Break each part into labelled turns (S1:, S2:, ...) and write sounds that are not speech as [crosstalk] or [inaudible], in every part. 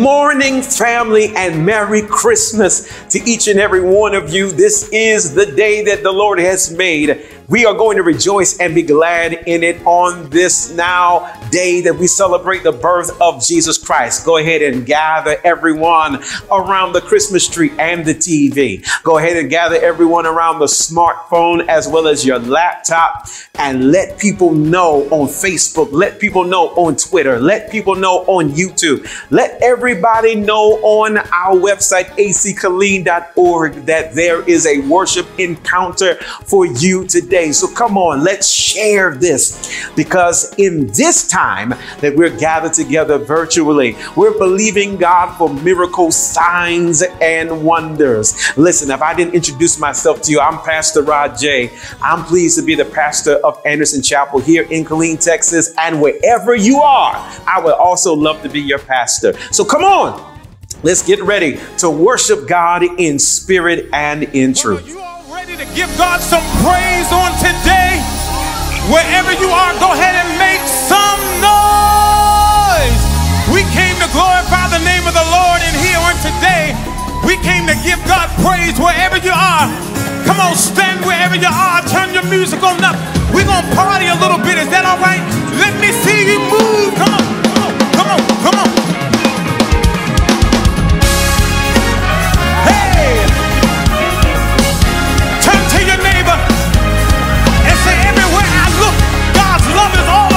S1: morning, family, and Merry Christmas to each and every one of you. This is the day that the Lord has made. We are going to rejoice and be glad in it on this now day that we celebrate the birth of Jesus Christ. Go ahead and gather everyone around the Christmas tree and the TV. Go ahead and gather everyone around the smartphone as well as your laptop and let people know on Facebook, let people know on Twitter, let people know on YouTube, let everybody know on our website, ackilleen.org, that there is a worship encounter for you today So come on, let's share this because in this time that we're gathered together virtually, we're believing God for miracles, signs, and wonders. Listen, if I didn't introduce myself to you, I'm Pastor Rod J. I'm pleased to be the pastor of Anderson Chapel here in Killeen, Texas, and wherever you are, I would also love to be your pastor. So come on. Let's get ready to worship God in spirit and in truth
S2: to give God some praise on today. Wherever you are, go ahead and make some noise. We came to glorify the name of the Lord in here on today. We came to give God praise wherever you are. Come on, stand wherever you are. Turn your music on up. We're going to party a little bit. Is that all right? Let me see you move. Come on, everywhere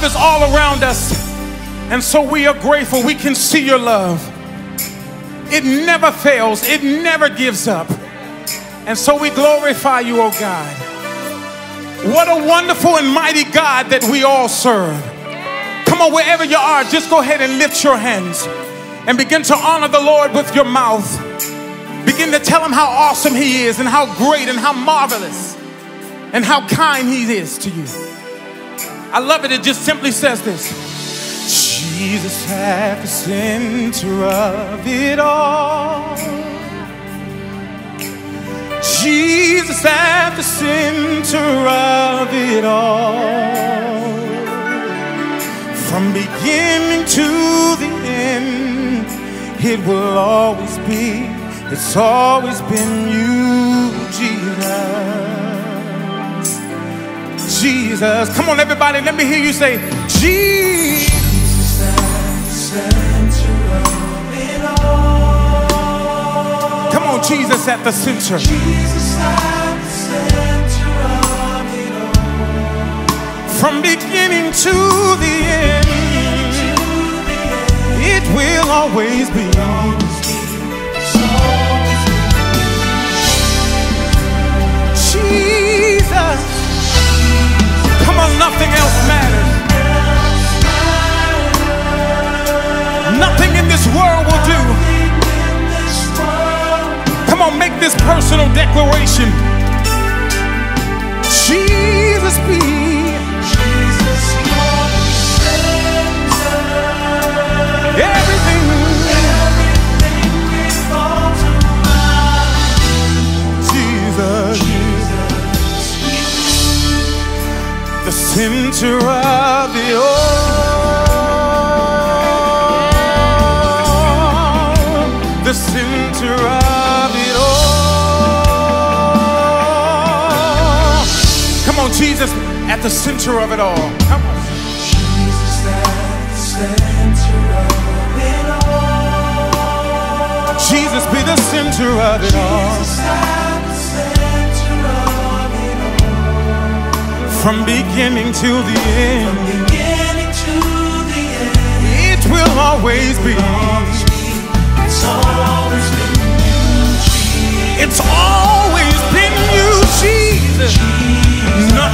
S2: love is all around us. And so we are grateful. We can see your love. It never fails, it never gives up. And so we glorify you, oh God. What a wonderful and mighty God that we all serve. Come on, wherever you are, just go ahead and lift your hands and begin to honor the Lord with your mouth. Begin to tell him how awesome he is and how great and how marvelous and how kind he is to you. I love it. It just simply says this Jesus at the center of it all. Jesus at the center of it all. From beginning to the end, it will always be, it's always been you, Jesus. Jesus. Come on, everybody, let me hear you say, Jesus. Come on, Jesus at the center. From beginning to the end, it will always be. Come on, make this personal declaration. Jesus be. Everything. Jesus. The center of the all. At the center of it all. Come on. Jesus be the center of it all. From beginning to the end, it will always be. It's always been you, Jesus. Nothing else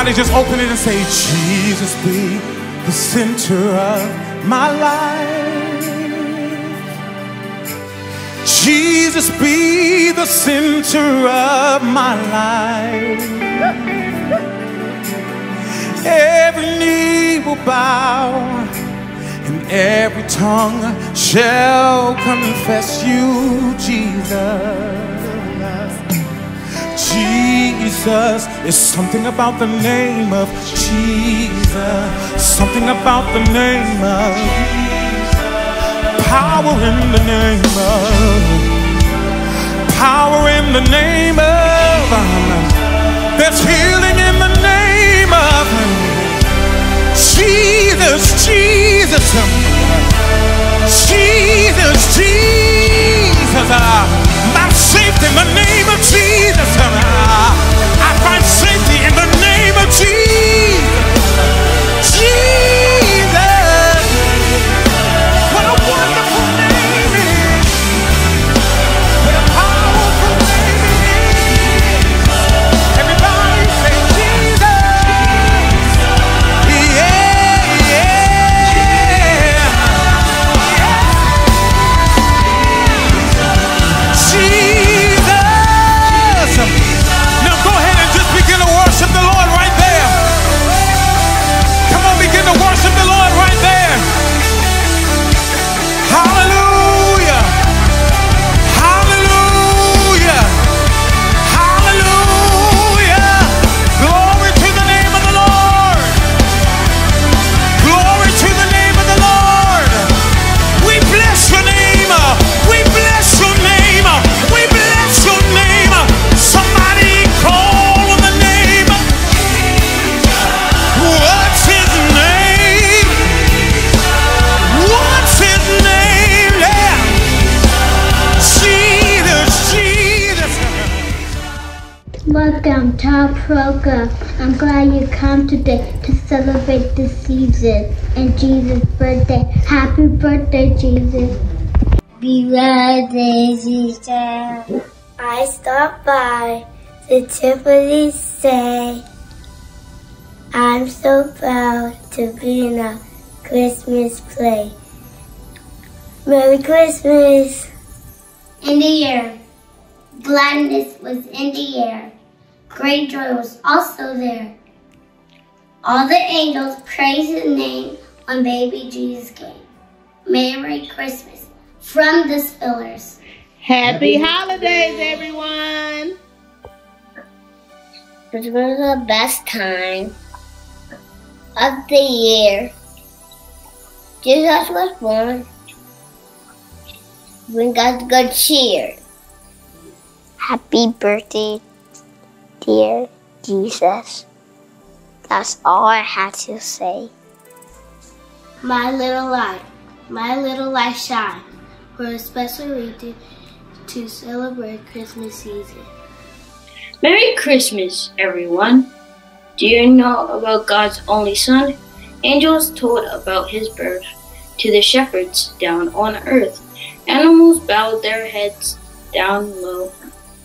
S2: somebody just open it and say, Jesus be the center of my life. Jesus be the center of my life. Every knee will bow and every tongue shall confess you, Jesus. Jesus is something about the name of Jesus. Something about the name of Jesus. power in the name of power in the name of there's healing in the name of Jesus, Jesus, Jesus, Jesus. Ah, my safety in the name of Jesus.
S3: Program. I'm glad you come today to celebrate the season and Jesus' birthday. Happy birthday, Jesus. Happy birthday, Jesus. I stopped by the Tiffany say I'm so proud to be in a Christmas play. Merry Christmas! In the air. Gladness was in the air. Great joy was also there. All the angels praised his name when baby Jesus came. Merry Christmas from the Spillers.
S4: Happy holidays, everyone!
S3: This was the best time of the year. Jesus was born. Bring us good cheer. Happy birthday, dear Jesus. That's all I had to say. My little light, my little light shine for a special reason to celebrate Christmas season.
S5: Merry Christmas, everyone. Do you know about God's only Son? Angels told about his birth to the shepherds down on earth. Animals bowed their heads down low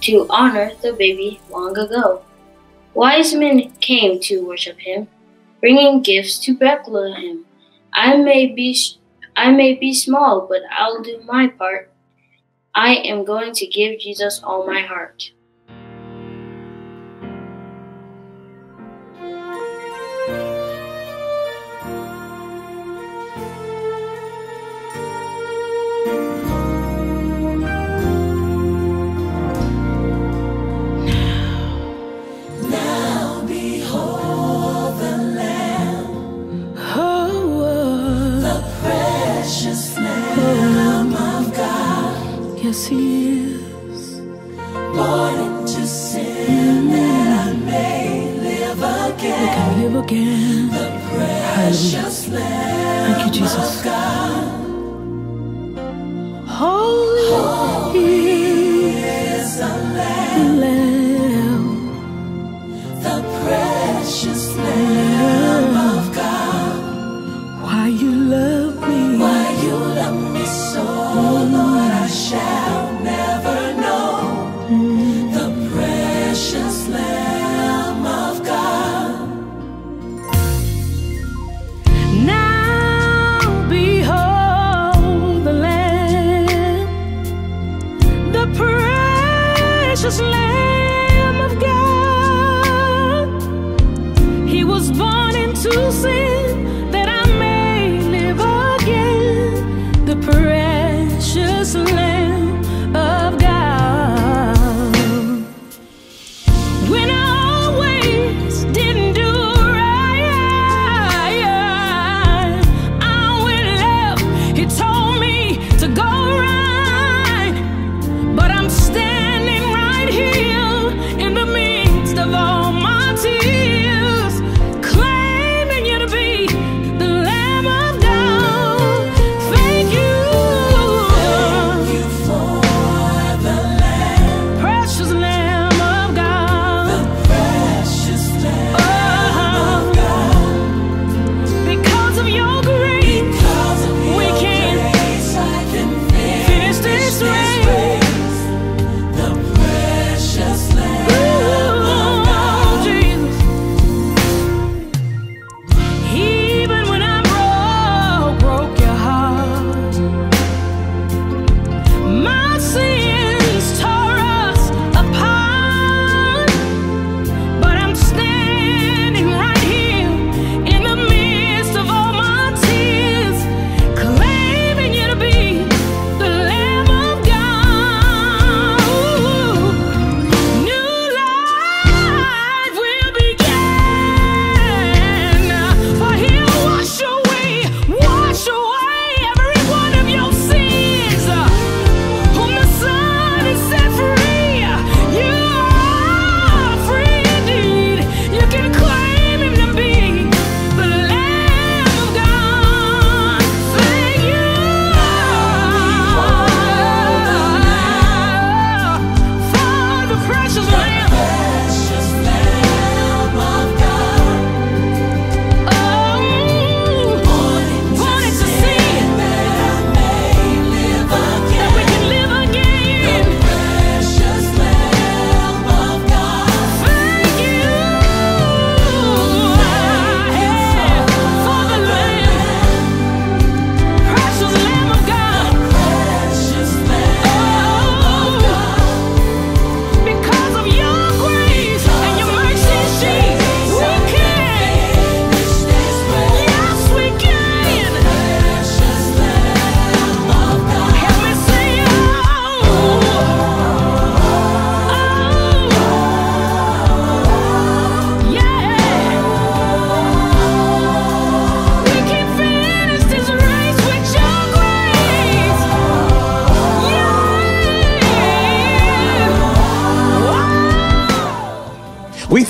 S5: to honor the baby long ago. Wise men came to worship him, bringing gifts to Bethlehem. I may be I may be small, but I'll do my part. I am going to give Jesus all my heart.
S6: Yes,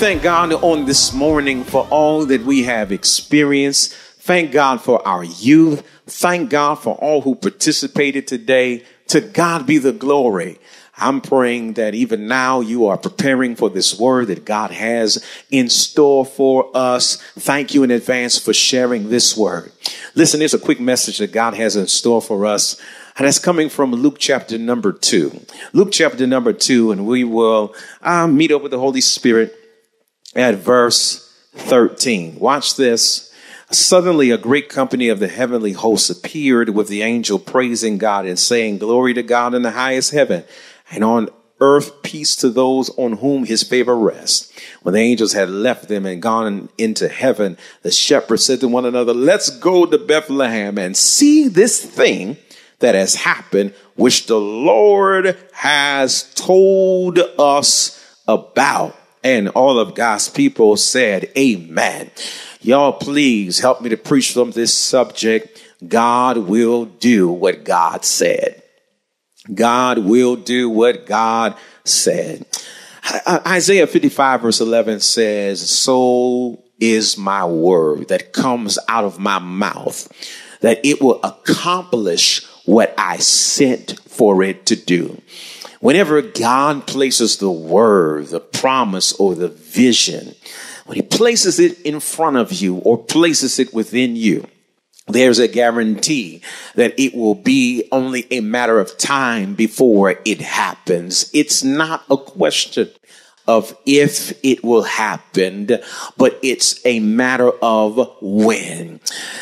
S6: thank God
S1: on this morning for all that we have experienced. Thank God for our youth. Thank God for all who participated today. To God be the glory. I'm praying that even now you are preparing for this word that God has in store for us. Thank you in advance for sharing this word. Listen, there's a quick message that God has in store for us. And that's coming from Luke chapter number two. Luke chapter number two, and we will uh, meet up with the Holy Spirit at verse 13. Watch this. Suddenly, a great company of the heavenly hosts appeared with the angel praising God and saying, Glory to God in the highest heaven, and on earth peace to those on whom his favor rests. When the angels had left them and gone into heaven, the shepherds said to one another, Let's go to Bethlehem and see this thing that has happened, which the Lord has told us about. And all of God's people said, Amen. Y'all, please help me to preach from this subject. God will do what God said. God will do what God said. Uh, Isaiah 55 verse 11 says, so is my word that comes out of my mouth, that it will accomplish what I sent for it to do. Whenever God places the word, the promise, or the vision, when he places it in front of you or places it within you, there's a guarantee that it will be only a matter of time before it happens. It's not a question of if it will happen, but it's a matter of when.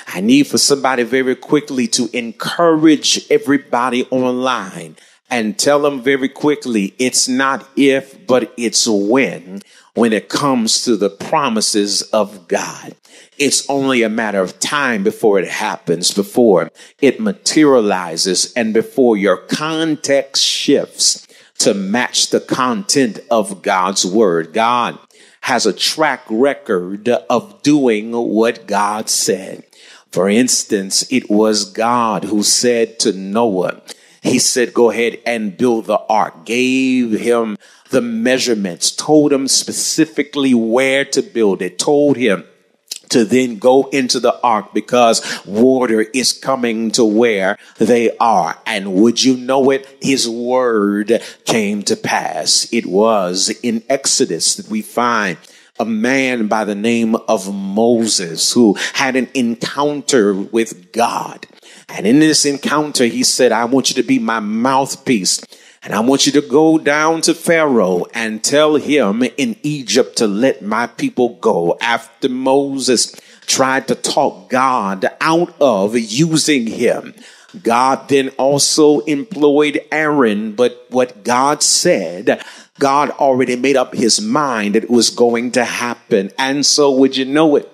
S1: I need for somebody very quickly to encourage everybody online and tell them very quickly it's not if, but it's when when it comes to the promises of God. It's only a matter of time before it happens, before it materializes, and before your context shifts to match the content of God's word. God has a track record of doing what God said. For instance, it was God who said to Noah, he said, go ahead and build the ark, gave him the measurements, told him specifically where to build it, told him to then go into the ark because water is coming to where they are. And would you know it? His word came to pass. It was in Exodus that we find a man by the name of Moses who had an encounter with God. And in this encounter, he said, I want you to be my mouthpiece. And I want you to go down to Pharaoh and tell him in Egypt to let my people go. After Moses tried to talk God out of using him, God then also employed Aaron. But what God said, God already made up his mind that it was going to happen. And so would you know it?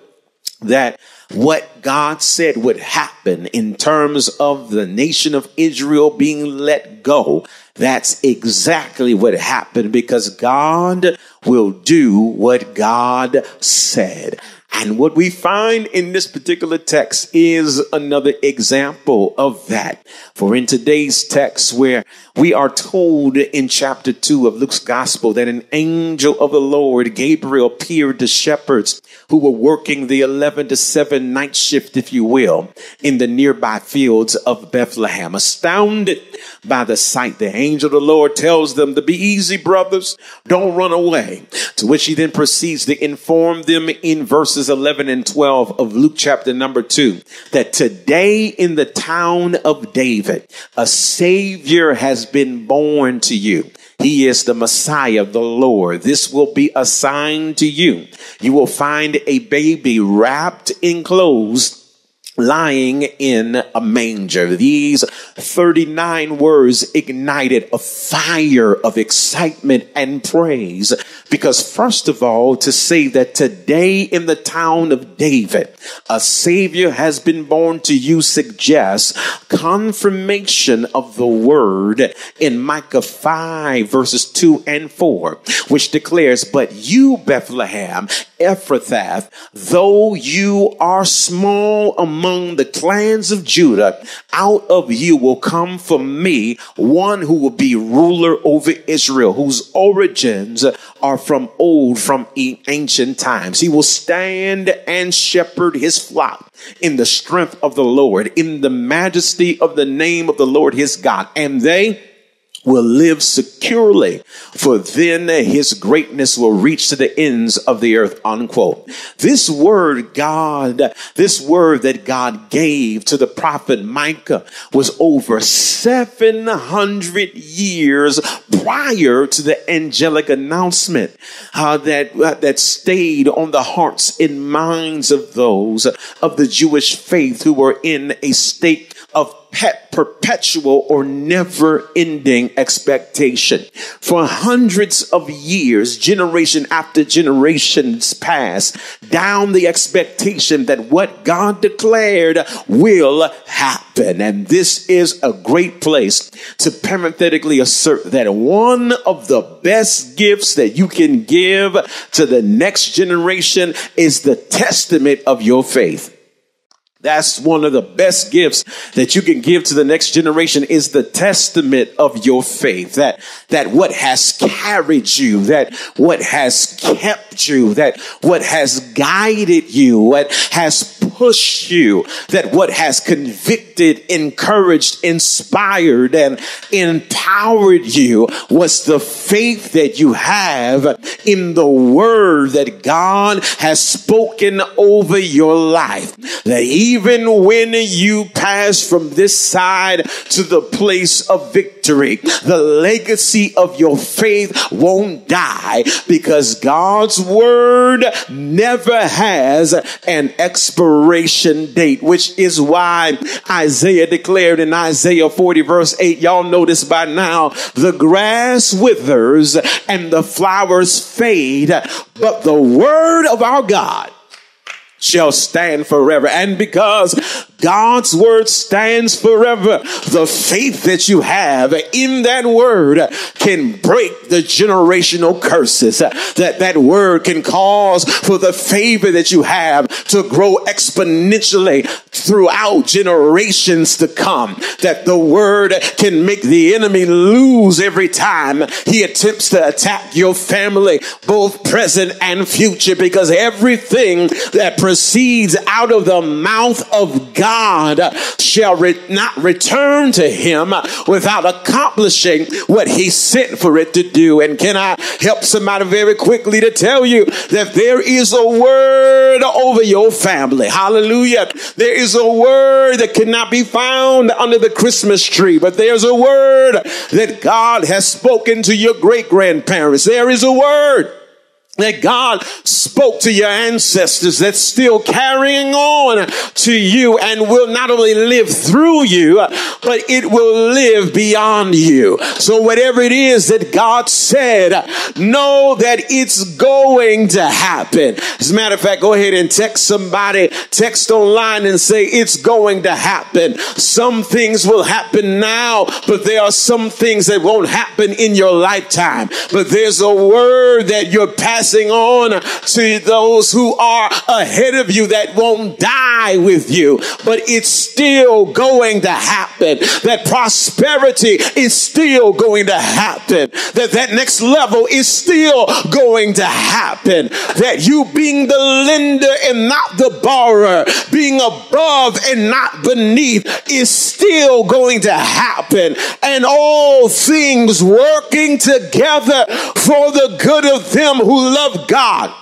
S1: That what God said would happen in terms of the nation of Israel being let go. That's exactly what happened because God will do what God said. And what we find in this particular text is another example of that. For in today's text, where we are told in chapter 2 of Luke's gospel that an angel of the Lord, Gabriel, appeared to shepherds who were working the 11 to 7 night shift, if you will, in the nearby fields of Bethlehem. Astounded by the sight, the angel of the Lord tells them to be easy, brothers. Don't run away. To which he then proceeds to inform them in verses 11 and 12 of Luke chapter number 2 that today in the town of David, a savior has been born to you. He is the Messiah, the Lord. This will be a sign to you. You will find a baby wrapped in clothes lying in a manger. These 39 words ignited a fire of excitement and praise because first of all, to say that today in the town of David, a savior has been born to you suggests confirmation of the word in Micah 5 verses 2 and 4, which declares, but you, Bethlehem, Ephrathah, though you are small among among the clans of Judah, out of you will come for me one who will be ruler over Israel, whose origins are from old, from ancient times. He will stand and shepherd his flock in the strength of the Lord, in the majesty of the name of the Lord his God. And they will live securely, for then his greatness will reach to the ends of the earth, unquote. This word God, this word that God gave to the prophet Micah was over 700 years prior to the angelic announcement uh, that, uh, that stayed on the hearts and minds of those of the Jewish faith who were in a state perpetual or never ending expectation. For hundreds of years, generation after generations pass down the expectation that what God declared will happen. And this is a great place to parenthetically assert that one of the best gifts that you can give to the next generation is the testament of your faith. That's one of the best gifts that you can give to the next generation is the testament of your faith. That, that what has carried you, that what has kept you, that what has guided you, what has pushed you, that what has convicted, encouraged, inspired, and empowered you was the faith that you have in the word that God has spoken over your life. That even when you pass from this side to the place of victory, the legacy of your faith won't die because God's word never has an expiration date, which is why Isaiah declared in Isaiah 40 verse 8, y'all notice by now, the grass withers and the flowers fade, but the word of our God shall stand forever. And because God's word stands forever, the faith that you have in that word can break the generational curses. That that word can cause for the favor that you have to grow exponentially throughout generations to come. That the word can make the enemy lose every time he attempts to attack your family, both present and future, because everything that proceeds out of the mouth of God shall re- not return to him without accomplishing what he sent for it to do. And can I help somebody very quickly to tell you that there is a word over your family? Hallelujah. There is a word that cannot be found under the Christmas tree, but there's a word that God has spoken to your great grandparents. There is a word that God spoke to your ancestors that's still carrying on to you and will not only live through you, but it will live beyond you. So whatever it is that God said, know that it's going to happen. As a matter of fact, go ahead and text somebody, text online and say it's going to happen. Some things will happen now, but there are some things that won't happen in your lifetime. But there's a word that you're passing passing on to those who are ahead of you that won't die with you, but it's still going to happen. That prosperity is still going to happen. That that next level is still going to happen. That you being the lender and not the borrower, being above and not beneath is still going to happen. And all things working together for the good of them who love God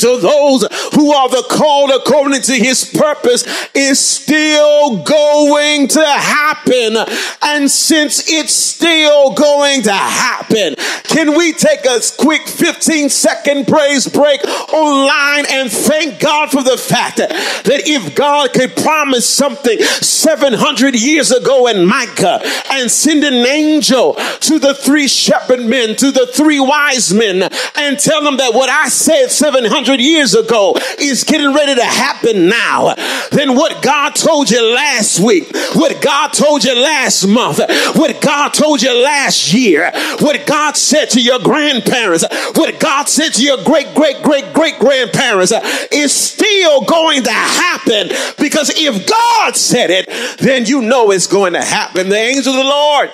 S1: to those who are the called according to his purpose is still going to happen. And since it's still going to happen, can we take a quick 15 second praise break online and thank God for the fact that if God could promise something 700 years ago in Micah and send an angel to the three shepherd men, to the three wise men and tell them that what I said 700 200 years ago is getting ready to happen now. Then what God told you last week, what God told you last month, what God told you last year, what God said to your grandparents, what God said to your great, great, great, great grandparents is still going to happen because if God said it, then you know it's going to happen. The angel of the Lord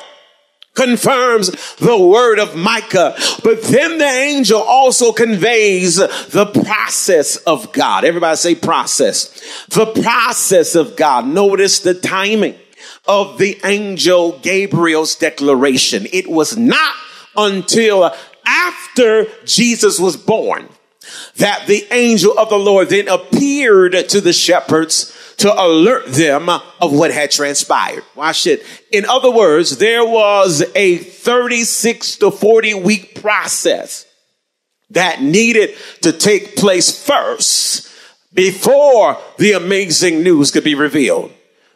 S1: confirms the word of Micah. But then the angel also conveys the process of God. Everybody say process. The process of God. Notice the timing of the angel Gabriel's declaration. It was not until after Jesus was born that the angel of the Lord then appeared to the shepherds to alert them of what had transpired. Watch it. In other words, there was a 36 to 40 week process that needed to take place first before the amazing news could be revealed.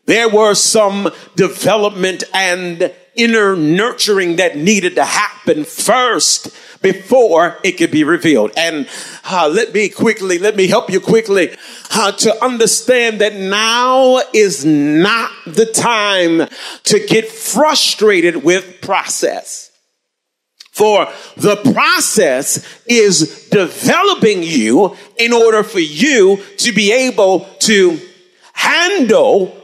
S1: There were some development and inner nurturing that needed to happen first before it could be revealed. And uh, let me quickly, let me help you quickly uh, to understand that now is not the time to get frustrated with process. For the process is developing you in order for you to be able to handle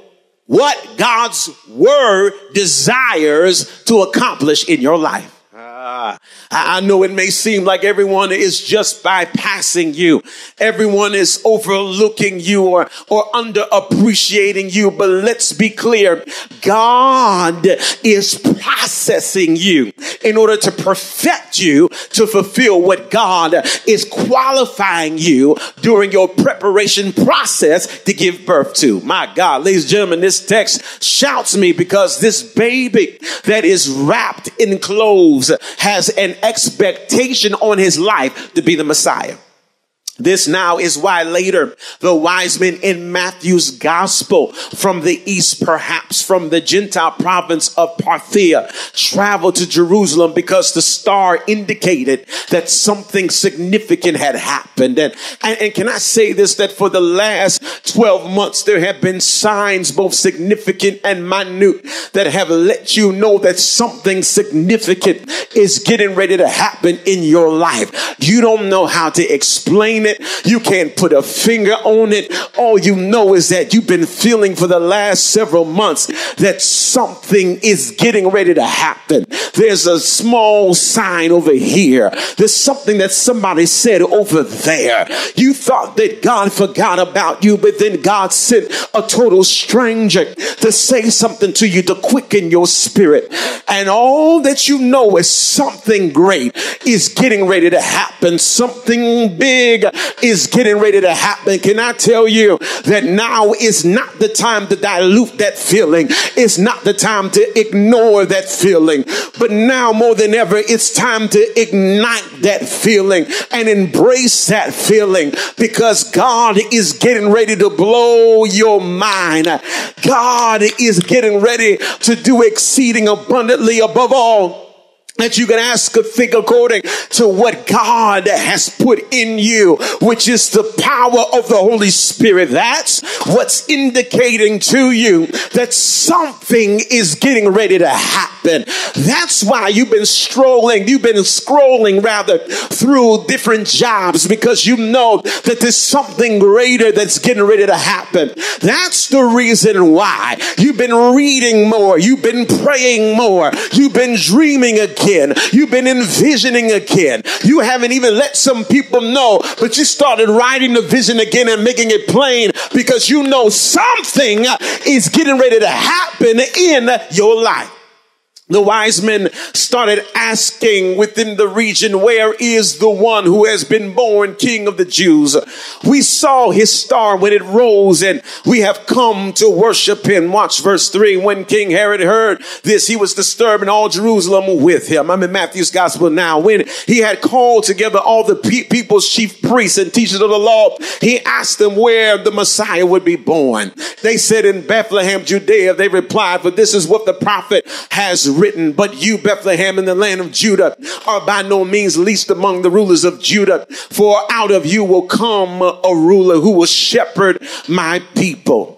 S1: what God's word desires to accomplish in your life. I know it may seem like everyone is just bypassing you. Everyone is overlooking you or, or underappreciating you. But let's be clear. God is processing you in order to perfect you to fulfill what God is qualifying you during your preparation process to give birth to. My God, ladies and gentlemen, this text shouts me because this baby that is wrapped in clothes has an expectation on his life to be the Messiah. This now is why later the wise men in Matthew's gospel from the east, perhaps from the Gentile province of Parthia, traveled to Jerusalem because the star indicated that something significant had happened. And, and, and can I say this, that for the last 12 months, there have been signs, both significant and minute, that have let you know that something significant is getting ready to happen in your life. You don't know how to explain it. You can't put a finger on it. All you know is that you've been feeling for the last several months that something is getting ready to happen. There's a small sign over here. There's something that somebody said over there. You thought that God forgot about you, but then God sent a total stranger to say something to you to quicken your spirit. And all that you know is something great is getting ready to happen. Something big is getting ready to happen. Can I tell you that now is not the time to dilute that feeling? It's not the time to ignore that feeling. But now more than ever, it's time to ignite that feeling and embrace that feeling because God is getting ready to blow your mind. God is getting ready to do exceeding abundantly above all that you can ask a thing according to what God has put in you, which is the power of the Holy Spirit. That's what's indicating to you that something is getting ready to happen. That's why you've been strolling, you've been scrolling rather through different jobs because you know that there's something greater that's getting ready to happen. That's the reason why you've been reading more, you've been praying more, you've been dreaming again again. You've been envisioning again. You haven't even let some people know, but you started writing the vision again and making it plain because you know something is getting ready to happen in your life. The wise men started asking within the region, where is the one who has been born king of the Jews? We saw his star when it rose and we have come to worship him. Watch verse three. When King Herod heard this, he was disturbed all Jerusalem with him. I'm in Matthew's gospel now. When he had called together all the pe- people's chief priests and teachers of the law, he asked them where the Messiah would be born. They said in Bethlehem, Judea. They replied, for this is what the prophet has written, But you, Bethlehem, in the land of Judah, are by no means least among the rulers of Judah, for out of you will come a ruler who will shepherd my people.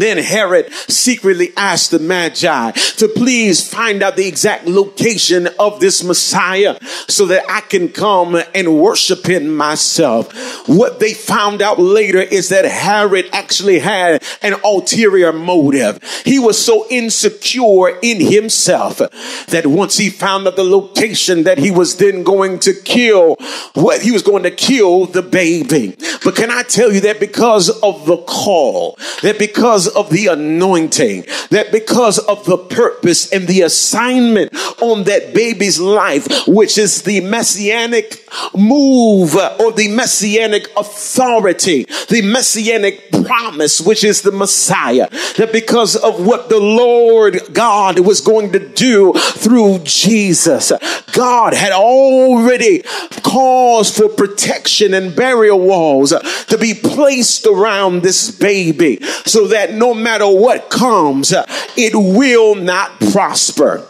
S1: Then Herod secretly asked the Magi to please find out the exact location of this Messiah so that I can come and worship him myself. What they found out later is that Herod actually had an ulterior motive. He was so insecure in himself that once he found out the location that he was then going to kill what he was going to kill the baby. But can I tell you that because of the call, that because of the anointing, that because of the purpose and the assignment on that baby's life, which is the messianic move uh, or the messianic authority, the messianic promise, which is the Messiah, that because of what the Lord God was going to do through Jesus, God had already caused for protection and burial walls to be placed around this baby so that no matter what comes, it will not prosper.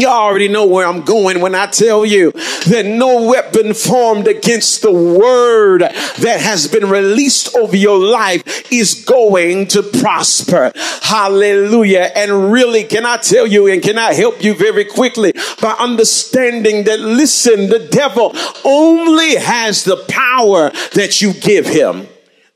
S1: You already know where I'm going when I tell you that no weapon formed against the word that has been released over your life is going to prosper. Hallelujah. And really, can I tell you and can I help you very quickly by understanding that listen, the devil only has the power that you give him.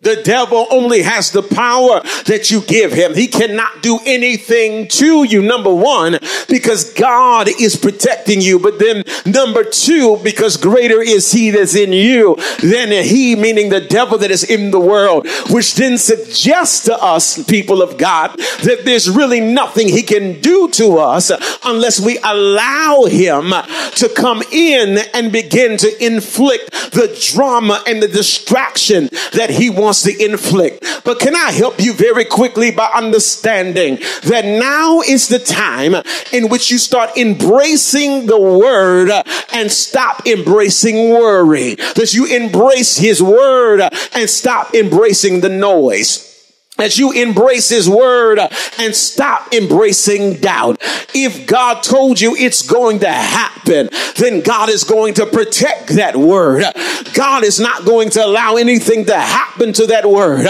S1: The devil only has the power that you give him. He cannot do anything to you, number one, because God is protecting you. But then number two, because greater is he that's in you than he, meaning the devil that is in the world, which then suggests to us, people of God, that there's really nothing he can do to us unless we allow him to come in and begin to inflict the drama and the distraction that he wants wants to inflict. But can I help you very quickly by understanding that now is the time in which you start embracing the word and stop embracing worry. That you embrace his word and stop embracing the noise as you embrace his word and stop embracing doubt. If God told you it's going to happen, then God is going to protect that word. God is not going to allow anything to happen to that word.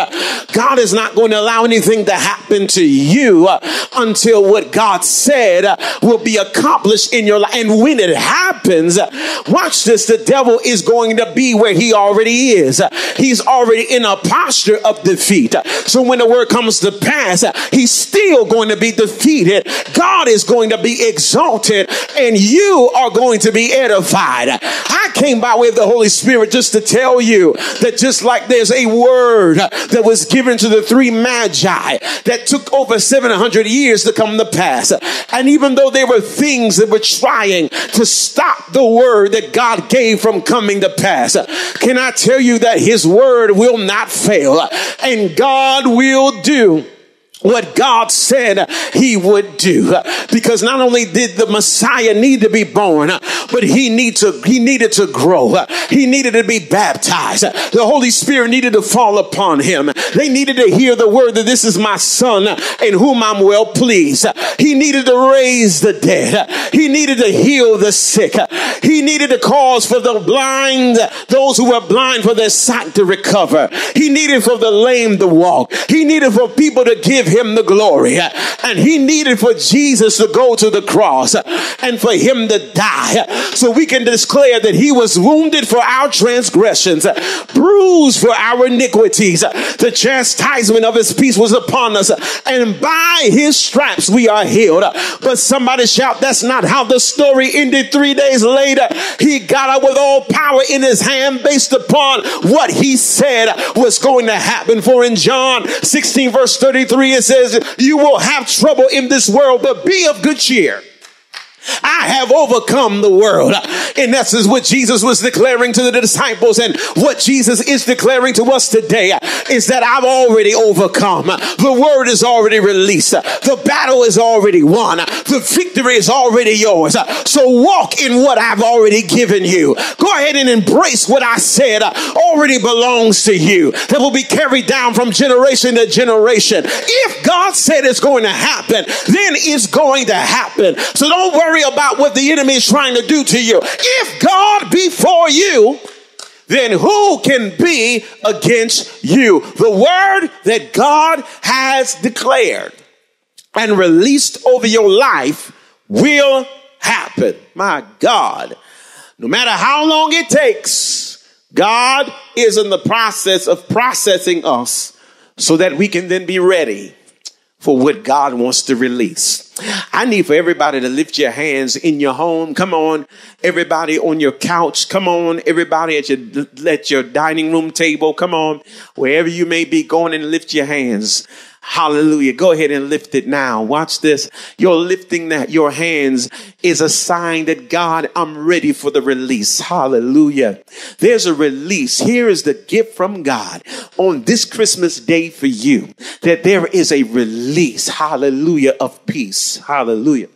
S1: God is not going to allow anything to happen to you until what God said will be accomplished in your life. And when it happens, watch this, the devil is going to be where he already is. He's already in a posture of defeat. So when when the word comes to pass, he's still going to be defeated. God is going to be exalted and you are going to be edified. I came by way of the Holy Spirit just to tell you that just like there's a word that was given to the three magi that took over 700 years to come to pass. And even though there were things that were trying to stop the word that God gave from coming to pass, can I tell you that his word will not fail and God will will do what God said he would do. Because not only did the Messiah need to be born, but he to he needed to grow. He needed to be baptized. The Holy Spirit needed to fall upon him. They needed to hear the word that this is my son in whom I'm well pleased. He needed to raise the dead. He needed to heal the sick. He needed to cause for the blind, those who were blind for their sight to recover. He needed for the lame to walk. He needed for people to give him the glory. And he needed for Jesus to go to the cross and for him to die. So we can declare that he was wounded for our transgressions, bruised for our iniquities. The chastisement of his peace was upon us. And by his stripes we are healed. But somebody shout, that's not how the story ended three days later. He got up with all power in his hand based upon what he said was going to happen. For in John 16 verse 33, it says, You will have trouble in this world, but be of good cheer. I have overcome the world. And that's what Jesus was declaring to the disciples. And what Jesus is declaring to us today is that I've already overcome. The word is already released. The battle is already won. The victory is already yours. So walk in what I've already given you. Go ahead and embrace what I said already belongs to you. That will be carried down from generation to generation. If God said it's going to happen, then it's going to happen. So don't worry about what the enemy is trying to do to you. If God be for you, then who can be against you? The word that God has declared and released over your life will happen. My God. No matter how long it takes, God is in the process of processing us so that we can then be ready for what God wants to release. I need for everybody to lift your hands in your home. Come on, everybody on your couch. Come on, everybody at your at your dining room table. Come on, wherever you may be, going and lift your hands. Hallelujah. Go ahead and lift it now. Watch this. You're lifting that, your hands is a sign that God, I'm ready for the release. Hallelujah. There's a release. Here is the gift from God on this Christmas day for you that there is a release. Hallelujah of peace. Hallelujah.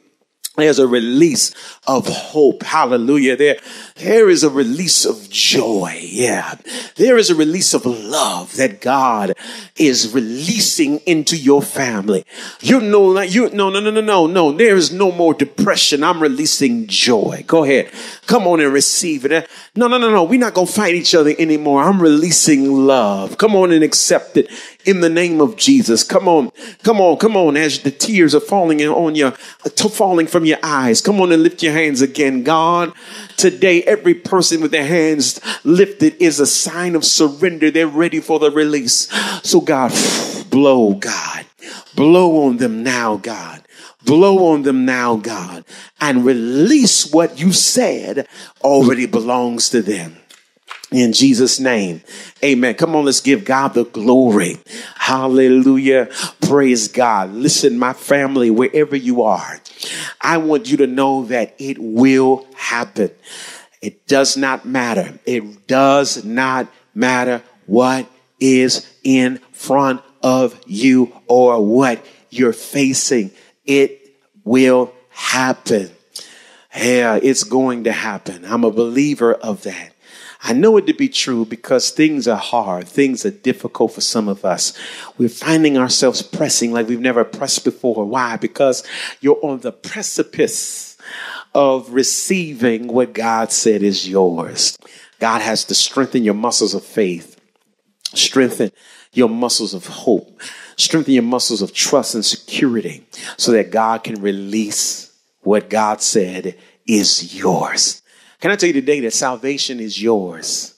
S1: There's a release of hope. Hallelujah. There, there is a release of joy. Yeah. There is a release of love that God is releasing into your family. You know, you, no, no, no, no, no, no. There is no more depression. I'm releasing joy. Go ahead. Come on and receive it. No, no, no, no. We're not going to fight each other anymore. I'm releasing love. Come on and accept it in the name of Jesus. Come on, come on, come on. As the tears are falling on your, to falling from your eyes, come on and lift your hands again. God, today, every person with their hands lifted is a sign of surrender. They're ready for the release. So, God, blow, God, blow on them now, God. Blow on them now, God, and release what you said already belongs to them. In Jesus' name, amen. Come on, let's give God the glory. Hallelujah. Praise God. Listen, my family, wherever you are, I want you to know that it will happen. It does not matter. It does not matter what is in front of you or what you're facing. It will happen. Yeah, it's going to happen. I'm a believer of that. I know it to be true because things are hard. Things are difficult for some of us. We're finding ourselves pressing like we've never pressed before. Why? Because you're on the precipice of receiving what God said is yours. God has to strengthen your muscles of faith, strengthen your muscles of hope, strengthen your muscles of trust and security so that God can release what God said is yours. Can I tell you today that salvation is yours?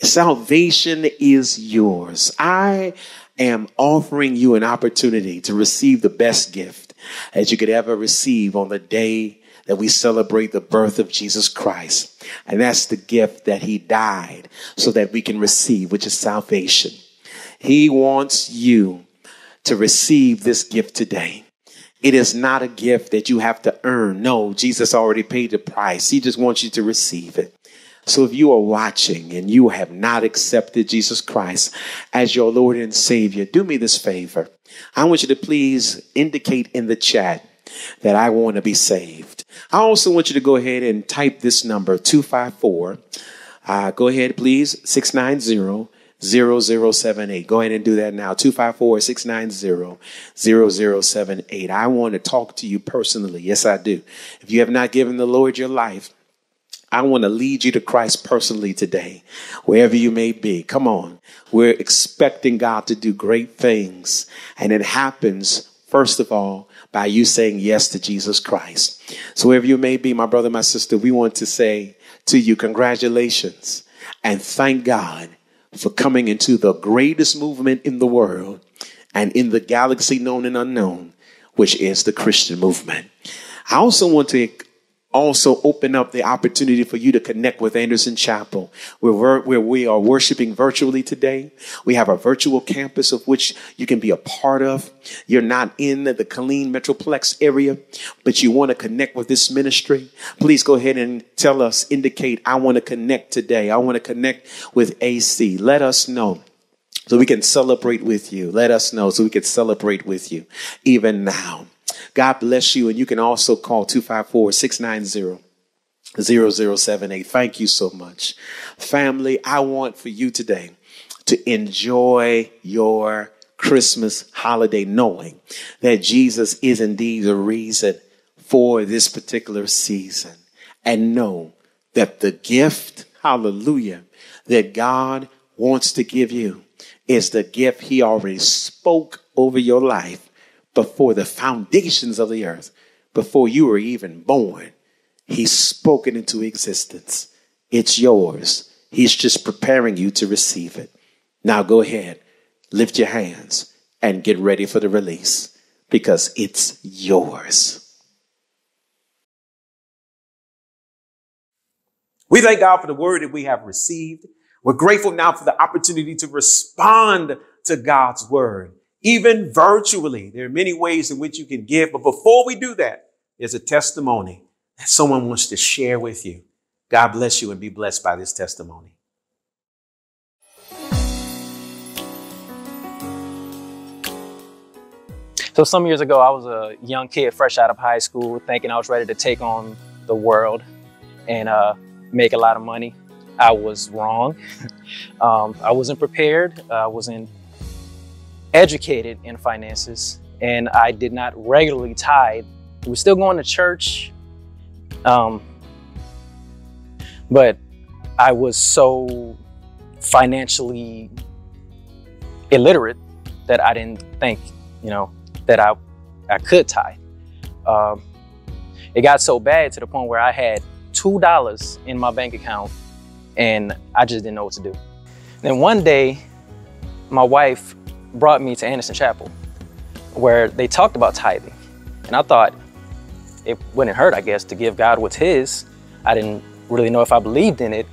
S1: Salvation is yours. I am offering you an opportunity to receive the best gift that you could ever receive on the day that we celebrate the birth of Jesus Christ. And that's the gift that he died so that we can receive, which is salvation. He wants you to receive this gift today. It is not a gift that you have to earn. No, Jesus already paid the price. He just wants you to receive it. So if you are watching and you have not accepted Jesus Christ as your Lord and Savior, do me this favor. I want you to please indicate in the chat that I want to be saved. I also want you to go ahead and type this number 254. Uh, go ahead, please, 690 0078. Go ahead and do that now. 254 690 0078. I want to talk to you personally. Yes, I do. If you have not given the Lord your life, I want to lead you to Christ personally today, wherever you may be. Come on. We're expecting God to do great things. And it happens, first of all, by you saying yes to Jesus Christ. So wherever you may be, my brother, my sister, we want to say to you, congratulations and thank God for coming into the greatest movement in the world and in the galaxy known and unknown, which is the Christian movement. I also want to also open up the opportunity for you to connect with Anderson Chapel, where, where we are worshiping virtually today. We have a virtual campus of which you can be a part of. You're not in the Killeen Metroplex area, but you want to connect with this ministry. Please go ahead and tell us, indicate, I want to connect today. I want to connect with AC. Let us know so we can celebrate with you. Let us know so we can celebrate with you even now. God bless you. And you can also call 254 690 0078. Thank you so much. Family, I want for you today to enjoy your Christmas holiday knowing that Jesus is indeed the reason for this particular season. And know that the gift, hallelujah, that God wants to give you is the gift He already spoke over your life before the foundations of the earth, before you were even born. He's spoken into existence. It's yours. He's just preparing you to receive it. Now go ahead, lift your hands, and get ready for the release because it's yours. We thank God for the word that we have received. We're grateful now for the opportunity to respond to God's word even virtually. There are many ways in which you can give. But before we do that, there's a testimony that someone wants to share with you. God bless you and be blessed by this testimony.
S7: So some years ago, I was a young kid fresh out of high school, thinking I was ready to take on the world and uh, make a lot of money. I was wrong. [laughs] um, I wasn't prepared. I wasn't educated in finances and I did not regularly tithe. We were still going to church, um, but I was so financially illiterate that I didn't think, you know, that I, I could tithe. Um, it got so bad to the point where I had $2 in my bank account and I just didn't know what to do. Then one day, my wife brought me to Anderson Chapel where they talked about tithing. And I thought it wouldn't hurt, I guess, to give God what's his. I didn't really know if I believed in it.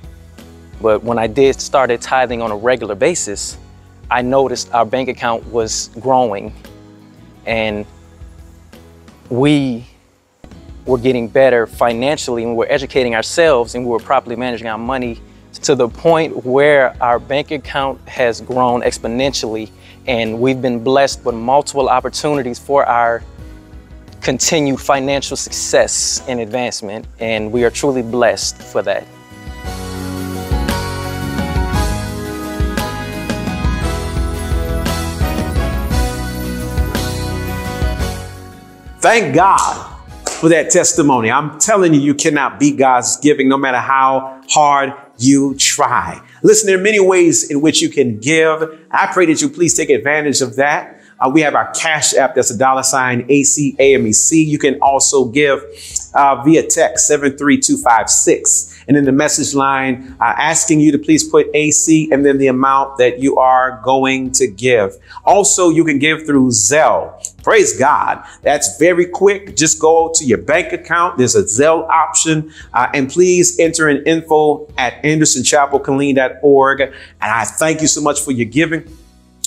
S7: But when I did started tithing on a regular basis, I noticed our bank account was growing and we were getting better financially and we were educating ourselves and we were properly managing our money to the point where our bank account has grown exponentially and we've been blessed with multiple opportunities for our continued financial success and advancement, and we are truly blessed for that.
S1: Thank God for that testimony. I'm telling you, you cannot beat God's giving no matter how hard you try. Listen, there are many ways in which you can give. I pray that you please take advantage of that. Uh, we have our cash app. That's a dollar sign ACAMEC. You can also give uh, via text 73256 and in the message line uh, asking you to please put AC and then the amount that you are going to give. Also, you can give through Zelle. Praise God. That's very quick. Just go to your bank account. There's a Zelle option. Uh, and please enter in info at andersonchapelkilleen.org. And I thank you so much for your giving.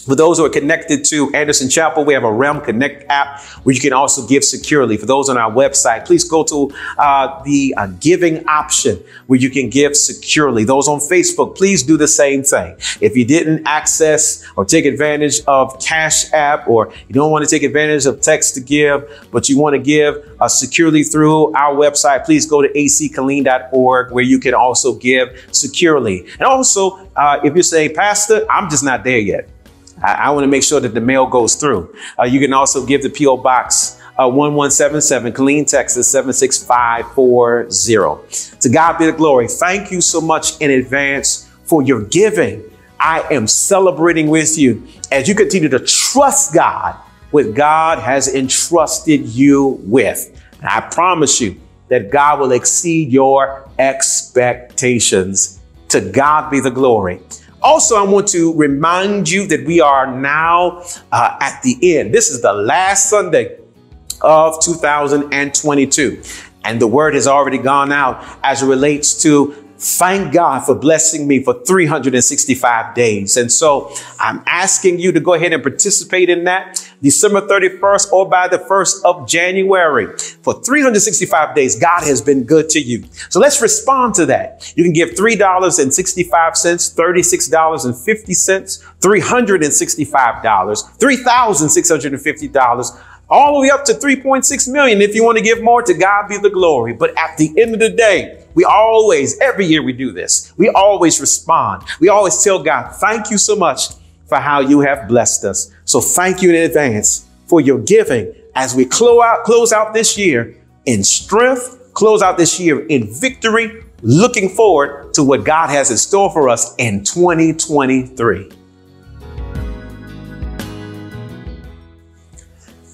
S1: For those who are connected to Anderson Chapel, we have a Realm Connect app where you can also give securely. For those on our website, please go to uh, the uh, giving option where you can give securely. Those on Facebook, please do the same thing. If you didn't access or take advantage of Cash App, or you don't want to take advantage of text to give, but you want to give uh, securely through our website, please go to ackilleen.org where you can also give securely. And also, uh, if you say, Pastor, I'm just not there yet. I, I want to make sure that the mail goes through. Uh, you can also give the P.O. Box uh, 1177, Killeen, Texas 76540. To God be the glory. Thank you so much in advance for your giving. I am celebrating with you as you continue to trust God with God has entrusted you with. And I promise you that God will exceed your expectations. To God be the glory. Also, I want to remind you that we are now uh, at the end. This is the last Sunday of 2022. And the word has already gone out as it relates to thank God for blessing me for 365 days. And so I'm asking you to go ahead and participate in that December 31st or by the 1st of January. For 365 days, God has been good to you. So let's respond to that. You can give $3.65, $36.50, $365, $3,650 all the way up to 3.6 million if you want to give more to God be the glory. But at the end of the day, we always, every year we do this, we always respond. We always tell God, thank you so much for how you have blessed us. So thank you in advance for your giving as we close out, close out this year in strength, close out this year in victory, looking forward to what God has in store for us in 2023.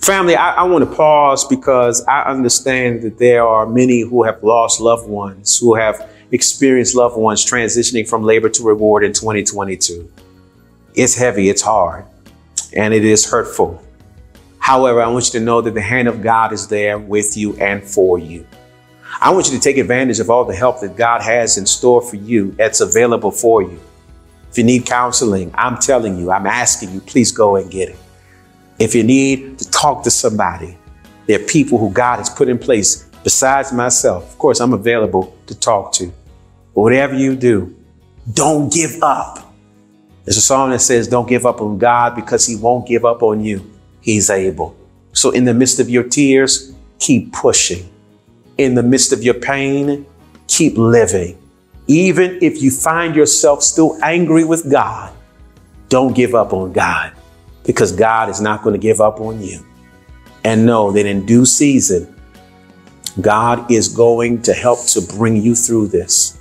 S1: Family, I, I want to pause because I understand that there are many who have lost loved ones, who have experienced loved ones transitioning from labor to reward in 2022. It's heavy, it's hard, and it is hurtful. However, I want you to know that the hand of God is there with you and for you. I want you to take advantage of all the help that God has in store for you that's available for you. If you need counseling, I'm telling you, I'm asking you, please go and get it. If you need to talk to somebody, there are people who God has put in place besides myself. Of course, I'm available to talk to. But whatever you do, don't give up. There's a song that says, Don't give up on God because He won't give up on you. He's able. So, in the midst of your tears, keep pushing. In the midst of your pain, keep living. Even if you find yourself still angry with God, don't give up on God because God is not going to give up on you. And know that in due season, God is going to help to bring you through this.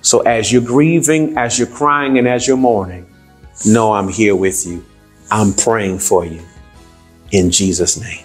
S1: So as you're grieving, as you're crying, and as you're mourning, know I'm here with you. I'm praying for you in Jesus' name.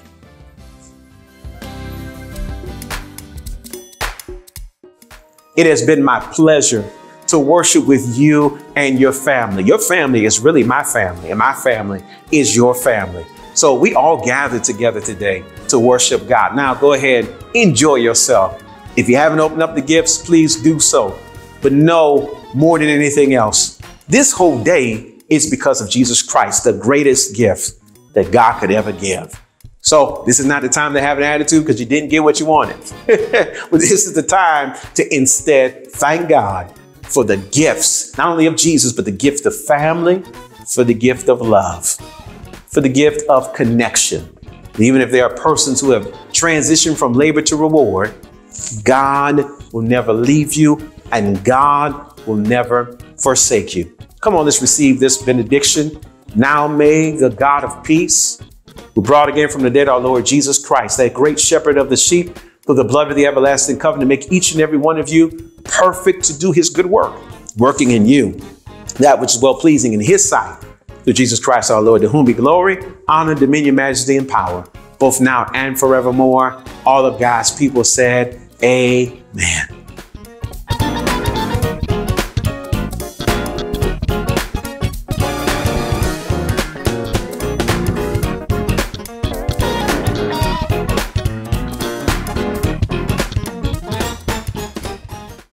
S1: It has been my pleasure to worship with you and your family. Your family is really my family, and my family is your family. So we all gathered together today to worship God. Now go ahead, enjoy yourself. If you haven't opened up the gifts, please do so. But know more than anything else, this whole day is because of Jesus Christ, the greatest gift that God could ever give. So this is not the time to have an attitude because you didn't get what you wanted. [laughs] but this is the time to instead thank God for the gifts, not only of Jesus, but the gift of family, for the gift of love, for the gift of connection. Even if there are persons who have transitioned from labor to reward, God will never leave you and God will never forsake you. Come on, let's receive this benediction. Now may the God of peace, who brought again from the dead our Lord Jesus Christ, that great shepherd of the sheep, through the blood of the everlasting covenant, make each and every one of you perfect to do his good work, working in you that which is well pleasing in his sight. Through Jesus Christ our Lord, to whom be glory, honor, dominion, majesty, and power, both now and forevermore. All of God's people said, Amen.